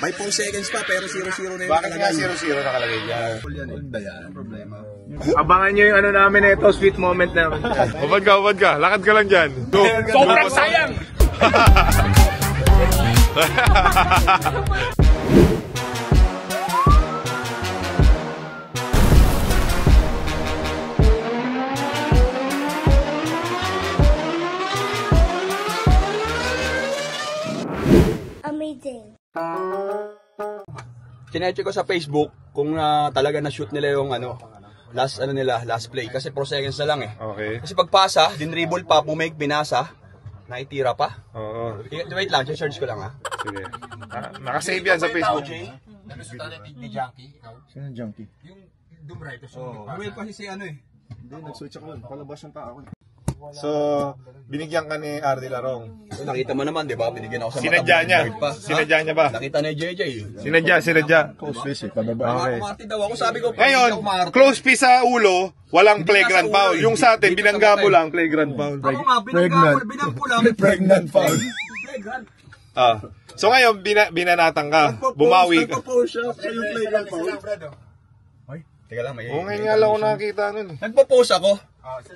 May 4 seconds pa pero 0-0 na yung Bakit nga nakalagay. 0-0 nakalagay dyan? Abangan nyo yung ano namin ito, sweet moment namin. Ubad ka, ubad ka. Lakad ka lang dyan. Go. Sobrang sayang! Chinecheck ko sa Facebook kung ah, talaga na-shoot nila yung ano, last ano nila, last play. Kasi 4 seconds na lang eh. Okay. Kasi pagpasa, dinribble pa, pumake, binasa, naitira pa. Oo. Wait lang, search ko lang ha. Sige. Ah, nakasave yan sa Facebook. Sino junkie? Well, kasi si ano eh. Hindi, nag-switch ako. Palabas yung tao. So, binigyan ka ni Ardy Larong. So, nakita mo naman, di ba? Binigyan ako sa Sinadya niya. Guard pa. Sinadya niya ba? Nakita ni JJ. Sinadya, sinadya. Close fish eh, pababa. Okay. Kumarte daw ako, sabi ko, Ngayon, close piece sa ulo, walang playground foul. eh. Yung sa atin, sa binangga mo mata eh. lang, playground foul. Ako nga, binangga binangko lang. Pregnant foul. Pregnant. Ah. So ngayon, bina, binanatan ka. Bumawi ka. Nagpo-push up. Ay, yung playground foul. Teka lang, may... Oo, ngayon nga lang ako nakakita nun. eh. Nagpo-post ako. Kasi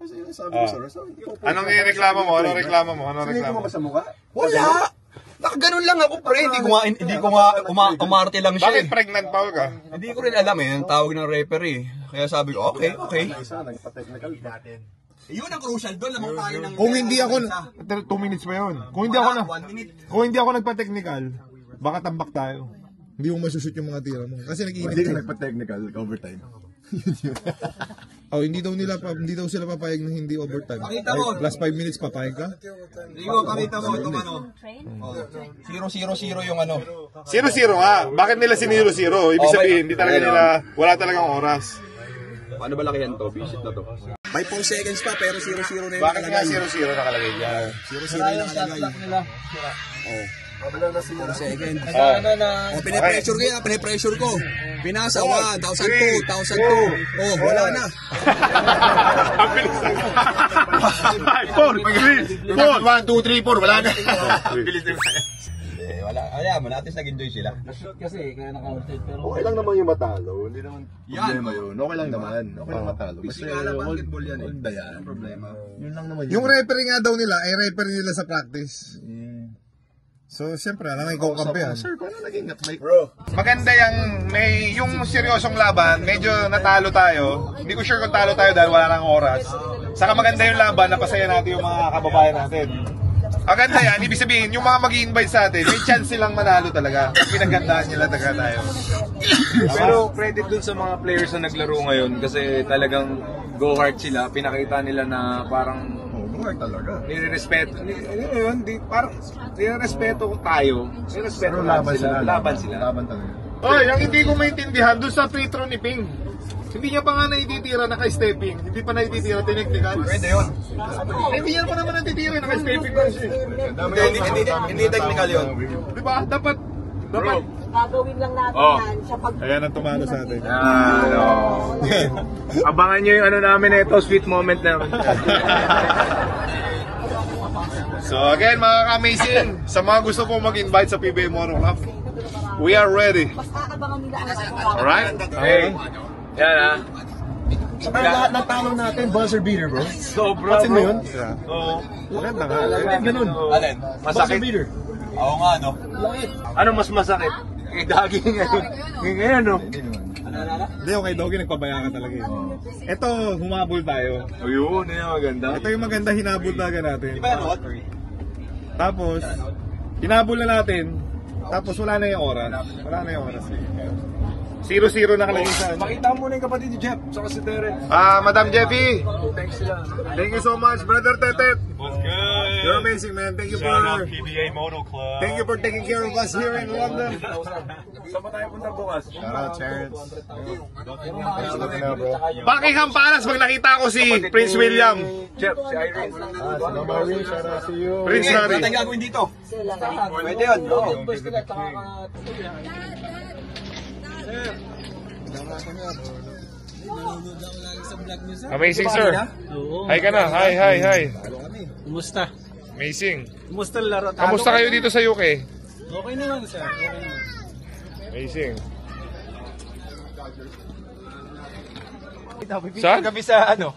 sabi ko sa Rasa, hindi ko Anong reklamo mo? Anong reklamo mo? Anong Sinigil reklamo mo ba sa mukha? Wala! Nakaganon lang ako, pre. Hindi ko nga, hindi ko nga, uma, umarte lang siya Bakit eh. pregnant foul ka? Hindi ko rin alam eh, ang tawag ng referee. Kaya sabi ko, okay, okay. Isa, nagpa-technical natin. Yun ang crucial doon, lamang tayo ng... Kung hindi ako, 2 minutes pa yun. Kung hindi ako na, One minute. kung hindi ako nagpa-technical, baka tambak tayo. Hindi mo masushoot yung mga tira mo. Kasi Hindi nag-iinit ka ka. nagpa-technical, overtime. Oh, hindi daw nila pa, hindi daw sila papayag na hindi overtime. Pakita mo. Plus 5 minutes papayag ka? Hindi ko pakita mo itong ano. Oh, zero, zero, zero yung ano. Zero-zero nga. Bakit nila siniro-zero? Ibig Okay. sabihin, hindi talaga nila, wala talagang oras. Paano ba lakihan to? Visit na to. May 4 seconds pa pero 0-0 na yung Bakit nga zero-zero nakalagay dyan? 0-0 yung nakalagay. Oh. 4 seconds. Oh. Oh, pinipressure ko yan, pinipressure ko. Pinasa, 1, 1,002, 1,002. Oh, wala na. Ang bilis na. 5, 4, 3, 4. 1, 2, 3, 4. Wala na. Bilis na. Eh, wala. Kaya mo, natin nag-enjoy sila. Okay lang naman yung matalo. Hindi naman problema yun. Okay lang naman. Okay lang matalo. Kasi hold, basketball yan eh. ba yan? Problema. Yun lang naman yun. Yung referee nga daw nila, ay referee nila sa practice. So, siyempre, alam nga ikaw kampihan. Sir, paano naging at like, bro? Maganda yung, may, yung seryosong laban, medyo natalo tayo. Hindi ko sure kung talo tayo dahil wala nang oras. Saka maganda yung laban, napasaya natin yung mga kababayan natin. Maganda yan, ibig sabihin, yung mga mag invite sa atin, may chance silang manalo talaga. Pinagandaan nila talaga tayo. Pero credit dun sa mga players na naglaro ngayon kasi talagang go hard sila. Pinakita nila na parang Buhay talaga. nire-respeto. ni- Ano yun? Di, parang nire-respeto tayo. Nire-respeto Pero laban laban sila. Laban sila. Laban talaga. Oy, ang hindi ko maintindihan, doon sa free throw ni Ping. Hindi niya pa nga naititira naka-stepping. Hindi pa naititira, tineknikan. Pwede yun. Eh, Hindi yan pa naman natitira, naka-stepping lang siya. eh. Hindi, hindi, hindi, hindi technical yun. Di ba? Dapat, dapat. Gagawin lang natin Oh. yan sa pag... Ayan ang tumalo sa atin. Ano? Abangan nyo yung ano namin ito, sweet moment namin. So again, mga ka-amazing, sa mga gusto po mag-invite sa PBA Mono Club, we are ready. Mas aabangan nila ang Alright? Okay. Yan ah. Saka lahat ng talo natin, buzzer beater, bro. Sobra Pansin mo yun? Yeah. Maganda nga. Ganun. Alin? Buzzer beater. Oo nga, no? Ano mas masakit? Eh, daging ngayon. Ngayon, no? Hindi, okay, Doggy, nagpabaya ka talaga yun. Ito, humabol tayo. Ayun, yun yung maganda. Ito yung maganda, hinabol talaga natin. Di ba yan, what? Tapos, hinabol na natin. Tapos wala na yung oras. Wala na yung oras. Zero-zero na kalagay sa ano. Makita mo na yung kapatid ni Jeff, saka si Tere. Ah, Madam Jeffy, Thanks sila. thank you so much, Brother Tetet. What's good? You're amazing, man. Thank you for PBA Moto Club. thank you for taking care of us here in London. Saan ba tayo punta bukas? Shout out, Terrence. Thanks for looking out, bro. Buckingham Palace pag nakita ko si Prince William. Jeff, si Irene. Ah, si Mama shout out to you. Prince Harry. tayong gagawin dito. Pwede yun, oo. Amazing, sir. Hi ka na. Hi, hi, hi. Kumusta? Amazing. Kumusta ang laro? Talo Kamusta kayo dito sa UK? Okay naman, sir. Okay naman. Amazing. Saan? Saan? Kami sa ano?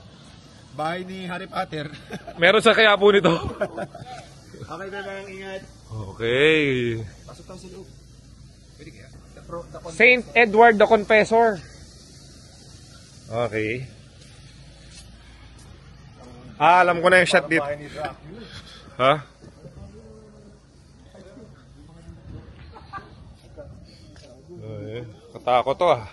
Bahay ni Harry Potter. Meron sa kaya po nito. okay ba lang, ingat. Okay. Saint Edward the Confessor. Okay. Ah, alam ko na yung shot dito. Ha? Ay, katakot to ah.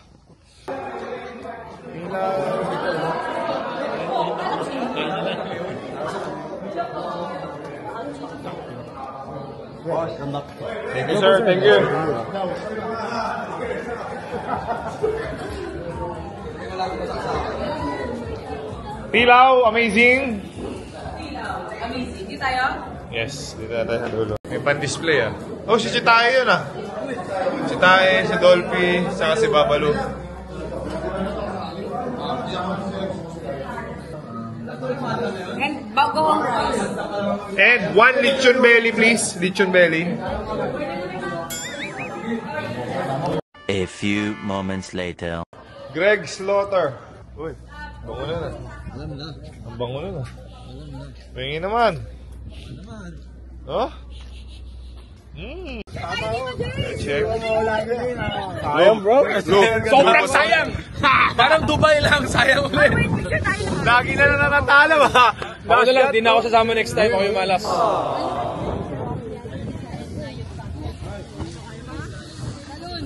Thank you, sir. Thank you. Pilaw, amazing. Amazing. Di tayo? Yes, dito na tayo sa dulo. May pan-display ah. Oh, si Chitae yun ah. Si Tae, si Dolphy, saka si Babalu. And bago ang rice. And one lechon belly, please. Lechon belly. A few moments later. Greg Slaughter. Uy, bango na na. Ang bango na na. Pingin naman. Oh? Mm. Check. Sayang bro. Sobrang sayang. Parang Dubai lang, sayang ulit. Lagi na na natalo ha. Ako na lang, di na ako sasama next time. Ako yung malas.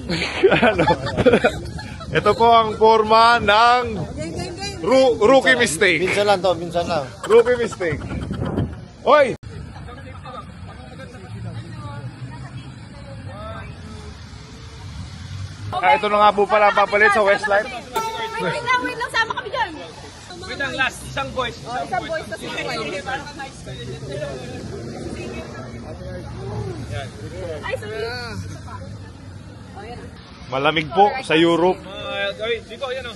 ano? Ito po ang forma ng ru- rookie mistake. Minsan lang to, minsan lang. Rookie mistake. Hoy! Ah, ito na nga po pala ang papalit sa Westlife. Wait lang, wait lang. Sama kami dyan. Wait lang, last. Isang voice. Isang boys na sila. Ay, sorry. Malamig po sa Europe. Ay, dito, yan o.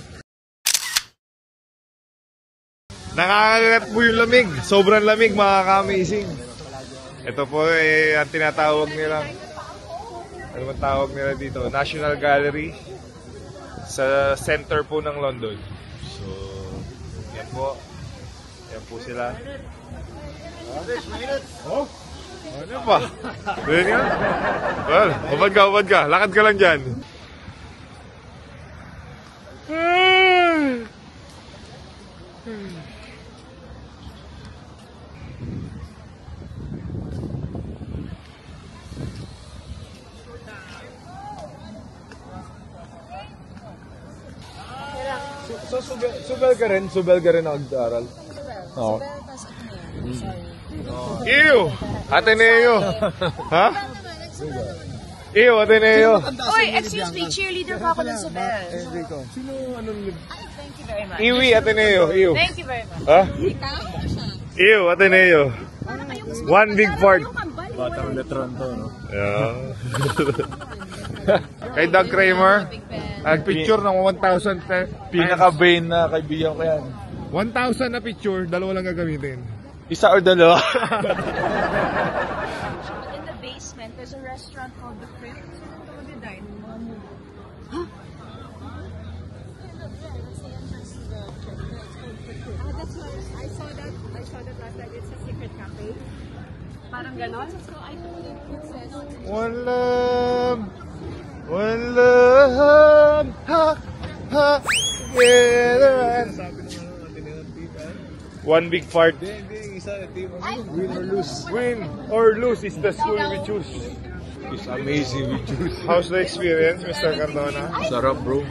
Nakakagat po yung lamig. Sobrang lamig, mga ka-amazing. Ito po eh, ang tinatawag nilang ano ba tawag nila dito? National Gallery sa center po ng London. So, yan po. Yan po sila. Oh, ano? Yan yan. Well, ubad ka, ubad ka. Lakad ka lang dyan. So, subel, subel ka rin? Subel ka rin nag-aaral? Oo. Ew! Ateneo! ha? Ew, Ateneo! Oy, excuse me. Cheerleader pa ako ng Sobel. Sino, anong... Thank you very much. Iwi, Ateneo. Ew. Thank you very much. Ha? Ikaw? Ew, Ateneo. One big part. Batang letron to, no? Yeah. Kay Doug Kramer, nag-picture ng 1,000 pe- Pinaka-vain na kaibigan ko yan. 1,000 na picture, dalawa lang gagamitin. Isa or dalawa? In the basement, there's a restaurant called The Crypt. Ito mag-dine. Mga movie. Ah, that's why I saw that. I saw that last night. It's a secret cafe. Parang ganon. So I told it, One love, one love, ha, ha, together. One big part. Win or lose. Win or lose is the school we choose. It's amazing with juice. How's the experience, Mr. Cardona? Sarap, bro.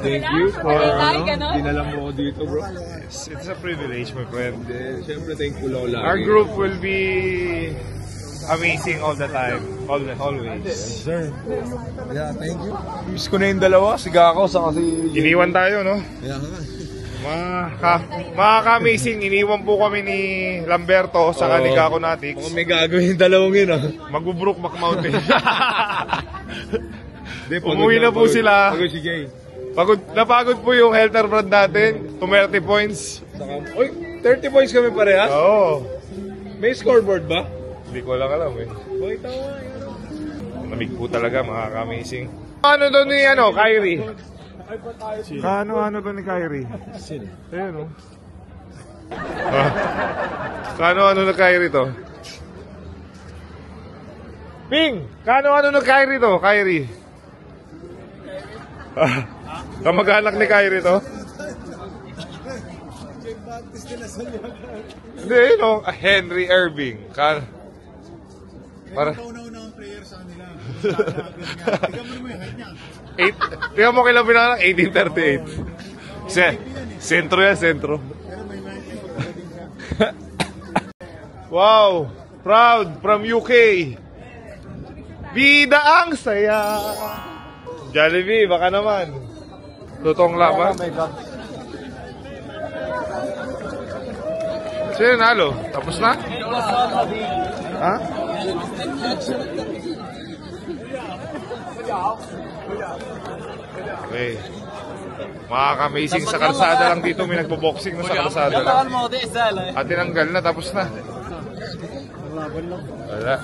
Thank you for, ano, dinala mo ako dito, bro. It's, it's a privilege, my friend. Eh, Siyempre, thankful ako lagi. Our group will be amazing all the time. Always. Always. Sir. Yeah, thank you. Miss ko na yung dalawa, si Gako, sa kasi... Iniwan tayo, no? Yeah, nga. Mga, ka, mga ka-amazing, iniwan po kami ni Lamberto sa Oo. kanila ko natix. Mukhang may gagawin yung dalawang yun, ah. Mag-Brookback Mountain. Di, pagod Umuwi na po pagod. sila. Pagod si Jay. Pagod, napagod po yung helter brand natin. 20 points. Saka, Uy, 30 points kami parehas? Oo. May scoreboard ba? Hindi ko lang alam eh. Uy, tawa. Lamig po talaga, mga ka-amazing. Ano doon ni, ano, Kyrie? Kano, ano doon ni Kyrie? Ayun, oh. Ah. Kano, ano na Kyrie to? Ping! Kano, ano na Kyrie to? Kyrie? Ah, kamag-anak ni Kyrie to? Hindi, no? Henry Irving. Kan para... Kauna-unang player sa kanila. Tingnan mo naman yung height niya. Eight, tingnan mo kailan pinanganak? 1838. Se, sentro yan, sentro. Wow! Proud from UK! Bida ang saya! Jollibee, baka naman. Totoong laban. Sino nalo? Tapos na? Ha? Okay. Makaka-amazing sa kalsada lang dito. May nagbo-boxing na sa kalsada lang. At tinanggal na, tapos na. Wala.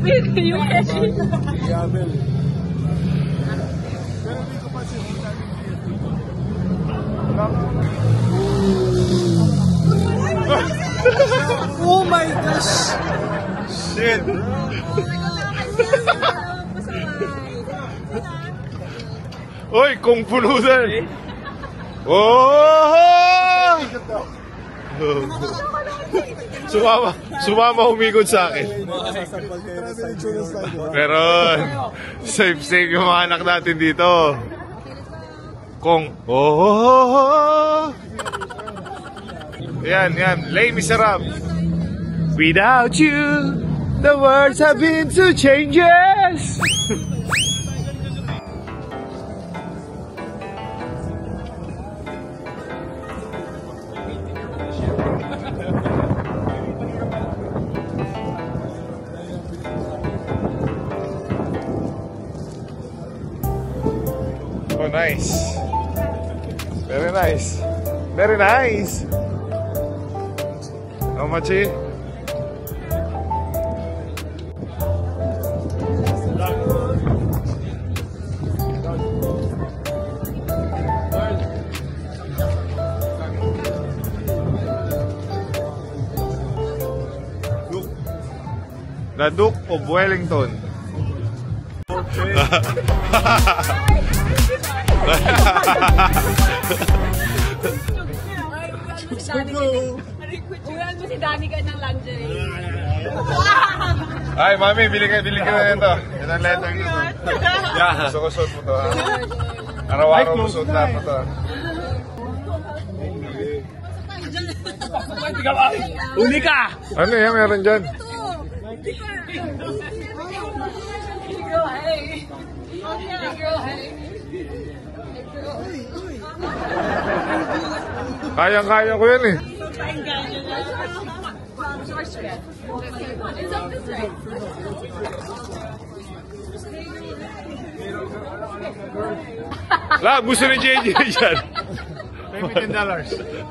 Tingnan natin. Club in the US. Shit! Uy, kung pulutan! Oh! Sumama, sumama humikot sa akin. Pero, safe safe yung mga anak natin dito. Kung, oh! Yan, yan. Les Miserables. Without you, the words have been to changes. Nice. Very nice. How much eh? The Duke of Wellington. Ulan mo si Danny ka ng lingerie. Ay, mami, bili ka, bili ka na ito. Yan ang letter nito. Yeah. Gusto ko suot mo to, ha? Araw-araw mo suot na ito. Uli ka! Ano yan, meron dyan? Hey girl, hey. Hey girl, hey. Kayang-kaya ko yan eh. La, gusto ni JJ dyan. Maybe $10.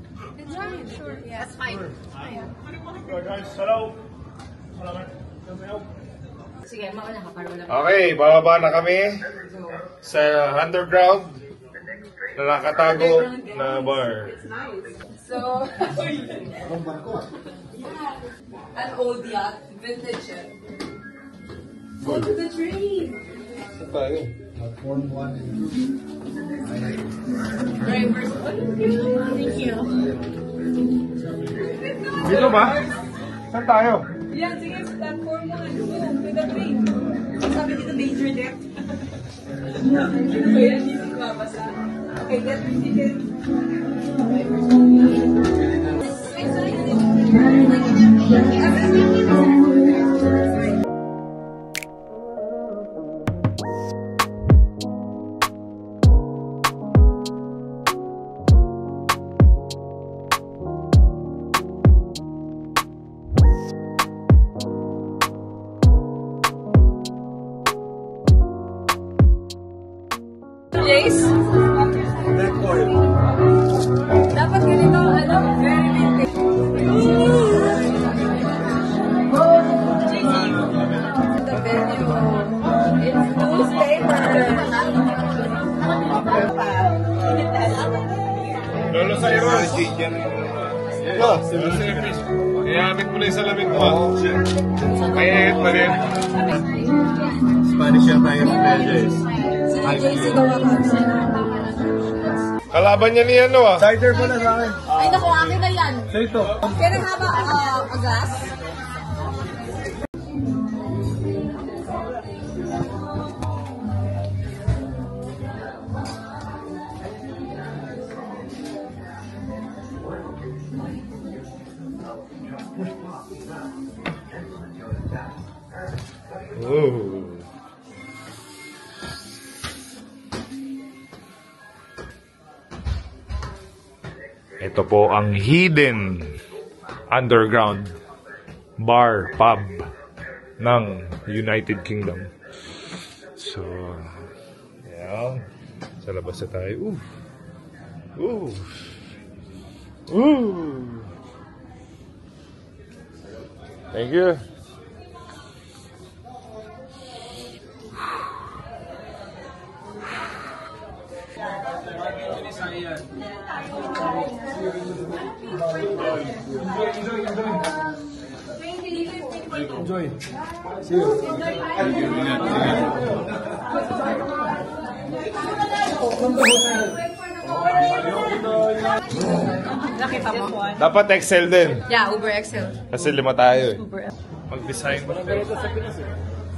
fine, sure. Yeah, that's fine. Sige, mauna ka para wala Okay, bababa na kami sa underground na nakatago na bar. So, an old yacht, vintage. eh. Go to the train. Drivers. Thank you. Dito ba? Saan tayo? Yan, sige, platform 1. Go, with the train. Sabi dito, major deck. so yan, dito babasa. Okay, get the ticket. Jace? Iamit mo na yung salamin mo. ah. Mainit pa rin. Spanish yung tayo ng ako. Kalaban niya ni ano ah. Cider pa na sa akin. Ay, naku, akin na yan. So ito. Can I have a, po ang hidden underground bar pub ng United Kingdom. So, yan. Sa labas na tayo. Ooh. Ooh. Ooh. Thank you. Nakita mo? Dapat Excel din. Yeah, Uber XL. Kasi lima tayo eh. Uber Mag-design.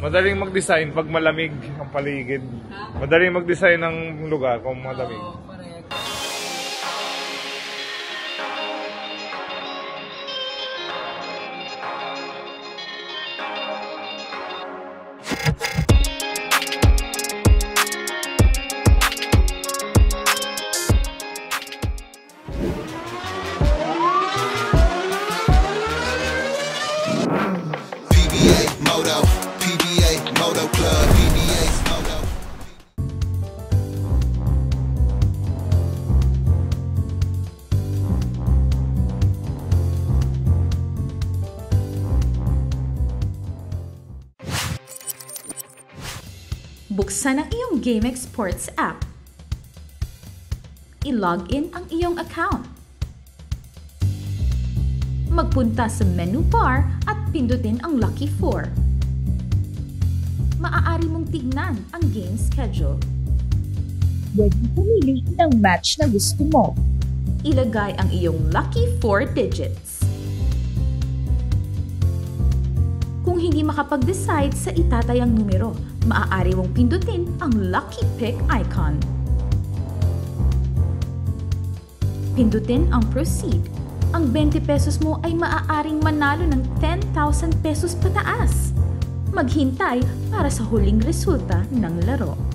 Madaling mag-design pag malamig ang paligid. Madaling mag-design ng lugar kung malamig. GameX Sports app. I-log in ang iyong account. Magpunta sa menu bar at pindutin ang Lucky 4. Maaari mong tignan ang game schedule. Pwede pumili ng match na gusto mo. Ilagay ang iyong lucky 4 digits. Kung hindi makapag-decide sa itatayang numero, maaari mong pindutin ang lucky pick icon. Pindutin ang proceed. Ang 20 pesos mo ay maaaring manalo ng 10,000 pesos pataas. Maghintay para sa huling resulta ng laro.